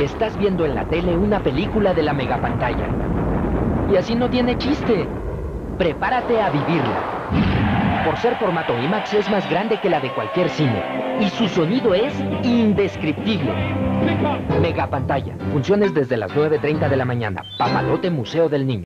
Estás viendo en la tele una película de la megapantalla. Y así no tiene chiste. Prepárate a vivirla. Por ser formato IMAX es más grande que la de cualquier cine. Y su sonido es indescriptible. Megapantalla. Funciones desde las 9.30 de la mañana. Papalote Museo del Niño.